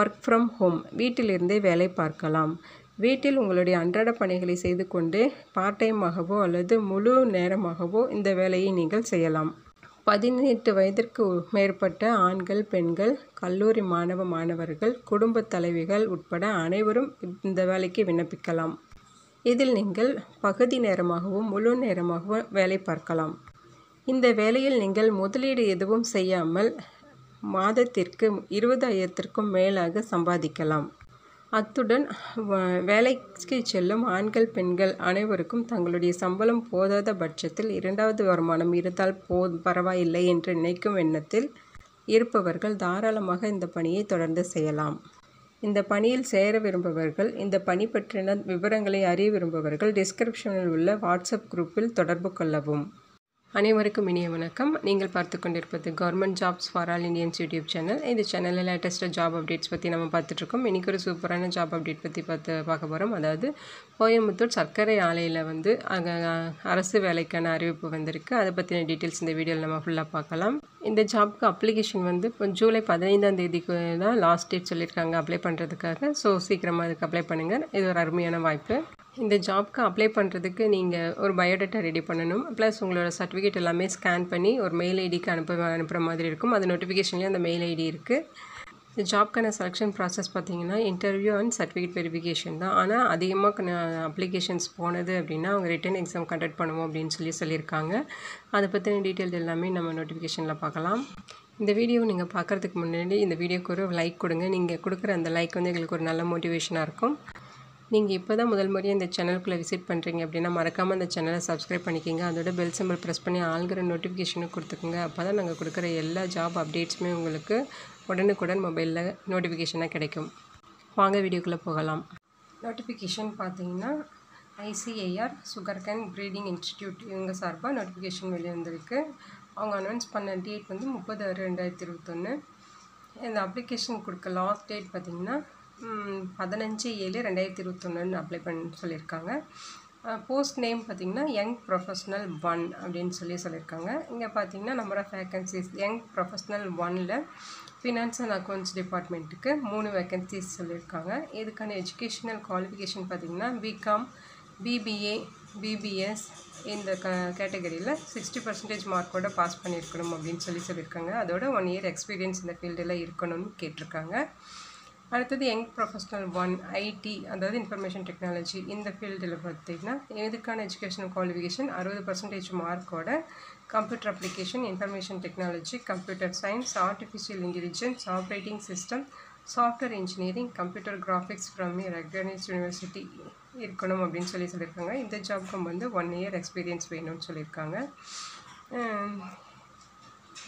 Work from home வீட்டிலிருந்தே வேலை பார்க்கலாம். வீட்டில் உங்களுடைய அன்றாட பணிகளை செய்து கொண்டு பார்ட் டைமாகவோ அல்லது முழு நேரமாகவோ இந்த வேலையை நீங்கள் செய்யலாம். பதினெட்டு வயதிற்கு மேற்பட்ட ஆண்கள் பெண்கள் கல்லூரி மாணவ மாணவர்கள் குடும்பத் தலைவிகள் உட்பட அனைவரும் இந்த வேலைக்கு விண்ணப்பிக்கலாம். இதில் நீங்கள் பகுதி நேரமாகவும் முழு நேரமாகவும் வேலை பார்க்கலாம். இந்த வேலையில் நீங்கள் முதலீடு எதுவும் செய்யாமல் மாதத்திற்கு இருபதாயிரத்திற்கும் மேலாக சம்பாதிக்கலாம். அத்துடன் வேலைக்கு செல்லும் ஆண்கள் பெண்கள் அனைவருக்கும் தங்களுடைய சம்பளம் போதாத பட்சத்தில் இரண்டாவது வருமானம் இருந்தால் போ பரவாயில்லை என்று நினைக்கும் எண்ணத்தில் இருப்பவர்கள் தாராளமாக இந்த பணியை தொடர்ந்து செய்யலாம். இந்த பணியில் சேர விரும்புபவர்கள் இந்த பணி பற்றின விவரங்களை அறிய விரும்புபவர்கள் டிஸ்கிரிப்ஷனில் உள்ள வாட்ஸ்அப் குரூப்பில் தொடர்பு கொள்ளவும். அனைவருக்கும் இனிய வணக்கம். நீங்கள் பார்த்து கொண்டிருப்பது government jobs for all Indians YouTube channel. இந்த சேனலில் லேட்டஸ்ட்டாக ஜாப் அப்டேட்ஸ் பற்றி நம்ம பார்த்துட்ருக்கோம் இன்றைக்கி ஒரு சூப்பரான ஜாப் அப்டேட் பற்றி பார்த்து பார்க்க போகிறோம் அதாவது கோயம்புத்தூர் சர்க்கரை ஆலையில் வந்து அங்கே அரசு வேலைக்கான அறிவிப்பு வந்திருக்கு. அதை பற்றின டீட்டெயில்ஸ் இந்த வீடியோவில் நம்ம ஃபுல்லாக பார்க்கலாம். இந்த ஜாப்க்கு அப்ளிகேஷன் வந்து இப்போ ஜூலை பதினைந்தாம் தேதிக்கு தான் லாஸ்ட் டேட் சொல்லியிருக்காங்க அப்ளை பண்ணுறதுக்காக ஸோ சீக்கிரமாக அதுக்கு அப்ளை பண்ணுங்கள் இது ஒரு அருமையான வாய்ப்பு. இந்த ஜாப்க்கு அப்ளை பண்ணுறதுக்கு நீங்கள் ஒரு பயோடேட்டா ரெடி பண்ணணும். ப்ளஸ் உங்களோட சர்டிஃபிகேட் எல்லாமே ஸ்கேன் பண்ணி ஒரு மெயில் ஐடிக்கு அனுப்ப அனுப்புகிற மாதிரி இருக்கும். அது நோட்டிஃபிகேஷன்லேயும் அந்த மெயில் ஐடி இருக்குது இந்த ஜாப்க்கான செலெக்ஷன் ப்ராசஸ் பார்த்தீங்கன்னா இன்டர்வியூ அண்ட் சர்டிஃபிகேட் வெரிஃபிகேஷன் தான். ஆனால் அதிகமாக அப்ளிகேஷன்ஸ் போனது அப்படின்னா அவங்க ரிட்டன் எக்ஸாம் கண்டக்ட் பண்ணுவோம் அப்படின்னு சொல்லி சொல்லியிருக்காங்க. அதை பற்றின டீட்டெயில் எல்லாமே நம்ம நோட்டிஃபிகேஷனில் பார்க்கலாம். இந்த வீடியோ நீங்கள் பார்க்குறதுக்கு முன்னாடி இந்த வீடியோக்கு ஒரு லைக் கொடுங்க. நீங்கள் கொடுக்குற அந்த லைக் வந்து எங்களுக்கு ஒரு நல்ல மோட்டிவேஷனாக இருக்கும். நீங்கள் இப்போ தான் முதல் முறையாக இந்த சேனலுக்குள்ளே விசிட் பண்ணுறீங்க அப்படின்னா மறக்காமல் அந்த சேனலை சப்ஸ்கிரைப் பண்ணிக்கிங்க. அதோட பெல் சிம்பிள் ப்ரெஸ் பண்ணி ஆள்கிற நோட்டிஃபிகேஷனும் கொடுத்துக்கோங்க. அப்போ தான் நாங்கள் கொடுக்குற எல்லா ஜாப் அப்டேட்ஸுமே உங்களுக்கு உடனுக்குடன் மொபைலில் நோட்டிஃபிகேஷனாக கிடைக்கும். வாங்க வீடியோக்குள்ளே போகலாம். நோட்டிஃபிகேஷன் பார்த்தீங்கன்னா ICAR sugar cane breeding institute இவங்க சார்பாக நோட்டிஃபிகேஷன் வெளியே வந்திருக்கு அவங்க அனௌன்ஸ் பண்ண டேட் வந்து முப்பது ஆறு ரெண்டாயிரத்தி இருபத்தொன்று இந்த அப்ளிகேஷன் கொடுக்க லாஸ்ட் டேட் பார்த்தீங்கன்னா பதினஞ்சு ஏழு ரெண்டாயிரத்தி இருபத்தொன்னுன்னு அப்ளை பண்ண சொல்லியிருக்காங்க. போஸ்ட் நேம் பார்த்தீங்கன்னா யங் ப்ரொஃபஷ்னல் ஒன் அப்படின்னு சொல்லி சொல்லியிருக்காங்க. இங்கே பார்த்தீங்கன்னா number of vacancies young professional ஒனில் ஃபினான்ஸ் அண்ட் அக்கௌண்ட்ஸ் டிபார்ட்மெண்ட்டுக்கு மூணு வேக்கன்சிஸ் சொல்லியிருக்காங்க. இதுக்கான எஜுகேஷனல் குவாலிஃபிகேஷன் பார்த்தீங்கன்னா பிகாம் பிபிஏ பிபிஎஸ் இந்த க கேட்டகரியில் சிக்ஸ்டி பர்சன்டேஜ் மார்க்கோட பாஸ் பண்ணியிருக்கணும் அப்படின்னு சொல்லி சொல்லியிருக்காங்க. அதோட ஒன் இயர் எக்ஸ்பீரியன்ஸ் இந்த ஃபீல்டில் இருக்கணும்னு கேட்டிருக்காங்க. அடுத்தது யங் ப்ரொஃபஷனல் ஒன் ஐடி அதாவது இன்ஃபர்மேஷன் டெக்னாலஜி இந்த ஃபீல்டில் பார்த்தீங்கன்னா இதுக்கான எஜுகேஷனல் குவாலிஃபிகேஷன் அறுபது percentage மார்க்கோட computer application information technology computer science artificial intelligence operating system software engineering computer graphics from recognise university இருக்கணும் அப்படின்னு சொல்லி சொல்லியிருக்காங்க. இந்த ஜாப்க்கும் வந்து ஒன் இயர் எக்ஸ்பீரியன்ஸ் வேணும்னு சொல்லியிருக்காங்க.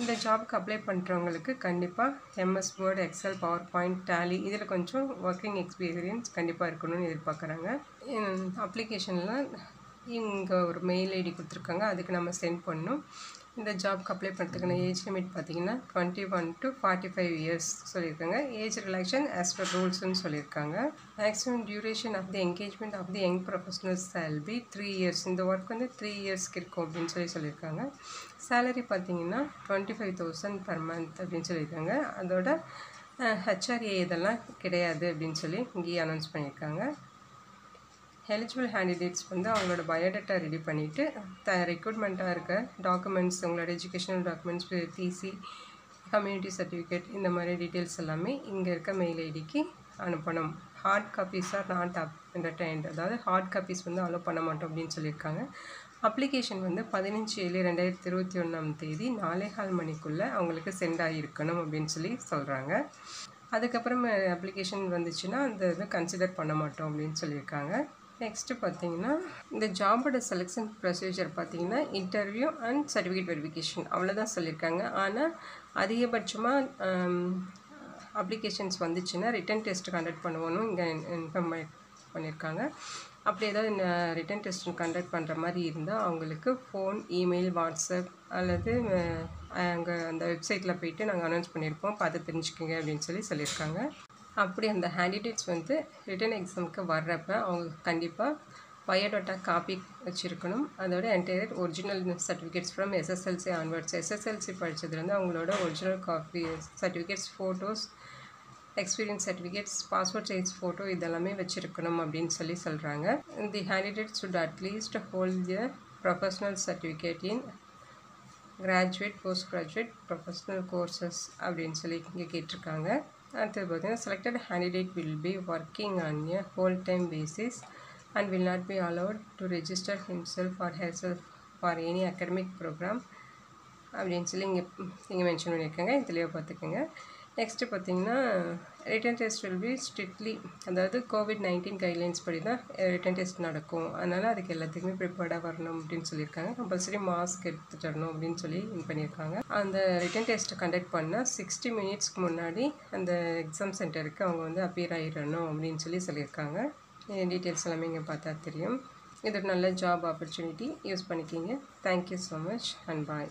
இந்த ஜாபுக்கு அப்ளை பண்ணுறவங்களுக்கு கண்டிப்பாக MS word excel power point tally இதில் கொஞ்சம் ஒர்க்கிங் எக்ஸ்பீரியன்ஸ் கண்டிப்பாக இருக்கணும்னு எதிர்பார்க்குறாங்க. அப்ளிகேஷனில் இங்கே ஒரு மெயில் ஐடி கொடுத்துருக்காங்க. அதுக்கு நம்ம சென்ட் பண்ணணும். இந்த ஜாப்க்கு அப்ளை பண்ணுறதுக்கான ஏஜ் லிமிட் பார்த்தீங்கன்னா twenty one to forty five years சொல்லியிருக்காங்க ஏஜ் ரிலாக்ஷன் ஆஸ் பர் ரூல்ஸ்னு சொல்லியிருக்காங்க maximum duration of the engagement of the young professionals shall be three years இந்த ஒர்க் வந்து த்ரீ இயர்ஸ்க்கு இருக்கும் அப்படின்னு சொல்லி சொல்லியிருக்காங்க. சேலரி பார்த்தீங்கன்னா twenty five thousand per month அப்படின்னு சொல்லியிருக்காங்க. அதோட ஹெச்ஆர்ஏ இதெல்லாம் கிடையாது அப்படின்னு சொல்லி இங்கேயே அனௌன்ஸ் பண்ணியிருக்காங்க. எலிஜிபிள் கேண்டிடேட்ஸ் வந்து அவங்களோட பயோடேட்டா ரெடி பண்ணிவிட்டு த ரெக்ரூட்மெண்ட்டாக இருக்க டாக்குமெண்ட்ஸ் உங்களோட educational documents TC community certificate இந்த மாதிரி டீட்டெயில்ஸ் எல்லாமே இங்கே இருக்க மெயில் ஐடிக்கு அனுப்பணும். Hard copies are not up entertained அதாவது ஹார்ட் காப்பீஸ் வந்து அலோவ் பண்ண மாட்டோம் அப்படின்னு சொல்லியிருக்காங்க. அப்ளிகேஷன் வந்து பதினஞ்சு ஏழு ரெண்டாயிரத்தி இருபத்தி ஒன்றாம் தேதி நாலே கால் மணிக்குள்ளே அவங்களுக்கு சென்ட் ஆகியிருக்கணும் அப்படின்னு சொல்லி சொல்கிறாங்க அதுக்கப்புறம் அப்ளிகேஷன் வந்துச்சுன்னா அந்த இதை கன்சிடர் பண்ண மாட்டோம் அப்படின்னு சொல்லியிருக்காங்க. நெக்ஸ்ட்டு பார்த்தீங்கன்னா இந்த ஜாபோட செலெக்ஷன் ப்ரொசீஜர் பார்த்தீங்கன்னா இன்டர்வியூ அண்ட் சர்டிஃபிகேட் வெரிஃபிகேஷன் அவ்வளோதான் சொல்லியிருக்காங்க. ஆனால் அதிகபட்சமாக அப்ளிகேஷன்ஸ் வந்துச்சுன்னா ரிட்டன் டெஸ்ட் கண்டக்ட் பண்ணுவோன்னு இங்கே இன்ஃபார்ம் பண்ணியிருக்காங்க. அப்படி ஏதாவது ரிட்டன் டெஸ்ட் கண்டக்ட் பண்ணுற மாதிரி இருந்தால் அவங்களுக்கு ஃபோன் இமெயில் வாட்ஸ்அப் அல்லது அங்கே அந்த வெப்சைட்டில் போயிட்டு நாங்கள் அனௌன்ஸ் பண்ணியிருப்போம். பார்த்து தெரிஞ்சுக்கோங்க அப்படின்னு சொல்லி சொல்லியிருக்காங்க. அப்படி அந்த கேண்டிடேட்ஸ் வந்து ரிட்டன் எக்ஸாமுக்கு வர்றப்ப அவங்க கண்டிப்பாக பயோடேட்டா காப்பி வச்சுருக்கணும். அதோட entire original certificates from SSLC onwards SSLC படித்ததுலேருந்து அவங்களோட original copy certificates photos experience certificates passport size photo இதெல்லாமே வச்சுருக்கணும் அப்படின்னு சொல்லி சொல்கிறாங்க the candidate should at least hold the professional certificate in graduate post graduate professional courses அப்படின்னு சொல்லி இங்கே கேட்டிருக்காங்க. அடுத்தது பார்த்தீங்கன்னா selected candidate will be working on a whole time basis and will not be allowed to register himself or self for any academic program அப்படின்னு சொல்லி இங்கே இங்கே மென்ஷன் பண்ணியிருக்காங்க. இதுலேயே பார்த்துக்கோங்க. நெக்ஸ்ட்டு பார்த்தீங்கன்னா written test will be strictly அதாவது COVID nineteen guidelines படி தான் eh, ரிட்டன் டெஸ்ட் நடக்கும். அதனால் அதுக்கு எல்லாத்துக்குமே ப்ரிப்பேர்டாக வரணும் அப்படின்னு சொல்லியிருக்காங்க. கம்பல்சரி மாஸ்க் எடுத்துகிட்டு வரணும் அப்படின்னு சொல்லி இது பண்ணியிருக்காங்க. அந்த ரிட்டன் டெஸ்ட்டை கண்டக்ட் பண்ணால் சிக்ஸ்டி மினிட்ஸ்க்கு முன்னாடி அந்த எக்ஸாம் சென்டருக்கு அவங்க வந்து அப்பியர் ஆகிடணும் அப்படின்னு சொல்லி சொல்லியிருக்காங்க. Eh, டீட்டெயில்ஸ் எல்லாமே இங்கே பார்த்தா தெரியும். இது ஒரு நல்ல ஜாப் ஆப்பர்ச்சுனிட்டி யூஸ் பண்ணிக்கிங்க. Thank you so much and bye